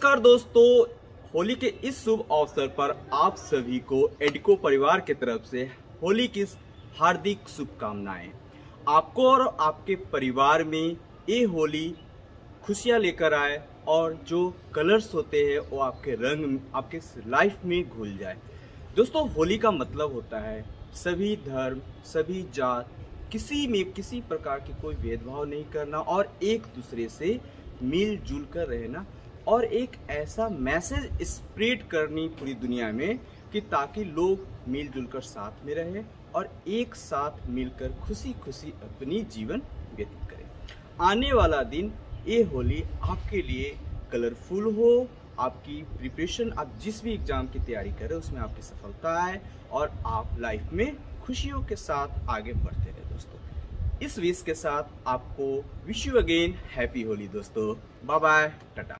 नमस्कार दोस्तों, होली के इस शुभ अवसर पर आप सभी को एडिको परिवार की तरफ़ से होली की हार्दिक शुभकामनाएँ। आपको और आपके परिवार में ये होली खुशियाँ लेकर आए और जो कलर्स होते हैं, वो आपके रंग, आपके लाइफ में घुल जाए। दोस्तों, होली का मतलब होता है सभी धर्म, सभी जात, किसी में किसी प्रकार की कोई भेदभाव नहीं करना और एक दूसरे से मिलजुल कर रहना। और एक ऐसा मैसेज स्प्रेड करनी पूरी दुनिया में कि ताकि लोग मिलजुल कर साथ में रहें और एक साथ मिलकर खुशी खुशी अपनी जीवन व्यतीत करें। आने वाला दिन, ये होली आपके लिए कलरफुल हो, आपकी प्रिपरेशन आप जिस भी एग्ज़ाम की तैयारी करें उसमें आपकी सफलता आए और आप लाइफ में खुशियों के साथ आगे बढ़ते रहे दोस्तों। इस विश के साथ आपको wish you again happy Holi दोस्तों। Bye bye tata.